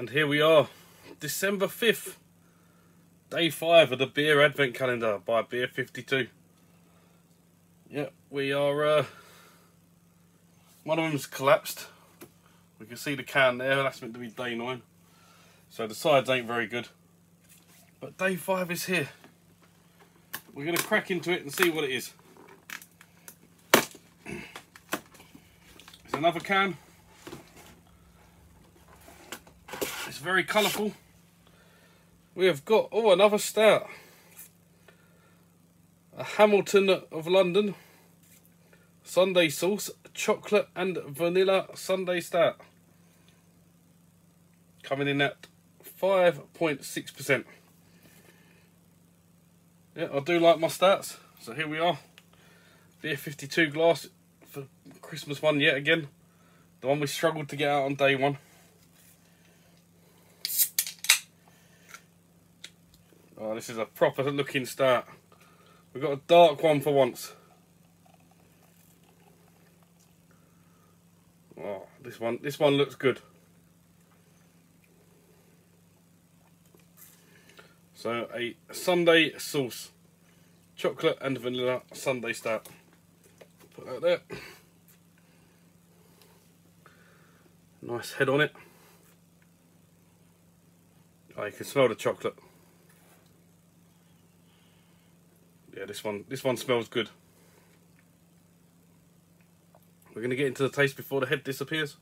And here we are, December 5th, day 5 of the beer advent calendar by Beer 52. Yeah, we are, uh, one of them's collapsed. We can see the can there, that's meant to be day 9. So the sides ain't very good. But day 5 is here. We're going to crack into it and see what it is. There's another can. It's very colourful. We have got, oh, another stout. A Hammerton of London. Sundae sauce, chocolate and vanilla Sundae stout. Coming in at 5.6%. Yeah, I do like my stats. So here we are. Beer 52 glass for Christmas one yet again. The one we struggled to get out on day one. Oh, this is a proper looking start. We've got a dark one for once. Oh, this one, this one looks good. So a Sundae sauce, chocolate and vanilla Sundae start. Put that there. Nice head on it. Oh, you can smell the chocolate. Yeah, this one, this one smells good. We're going to get into the taste before the head disappears.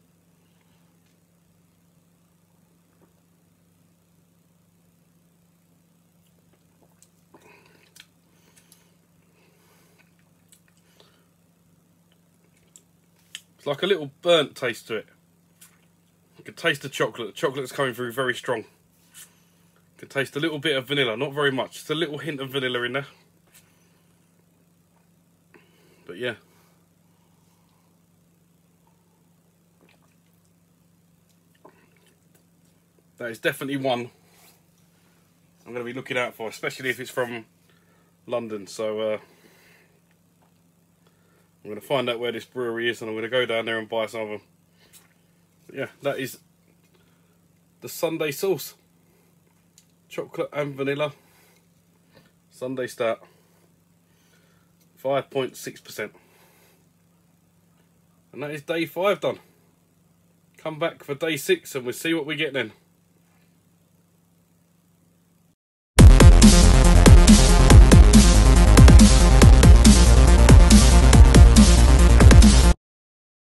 It's like a little burnt taste to it. You can taste the chocolate. The chocolate's coming through very strong. You can taste a little bit of vanilla, not very much. Just a little hint of vanilla in there. But yeah. That is definitely one I'm going to be looking out for, especially if it's from London. So uh, I'm going to find out where this brewery is and I'm going to go down there and buy some of them. But yeah, that is the Sundae sauce. Chocolate and vanilla. Sundae stout. 5.6%. And that is day five done. Come back for day six and we'll see what we get then.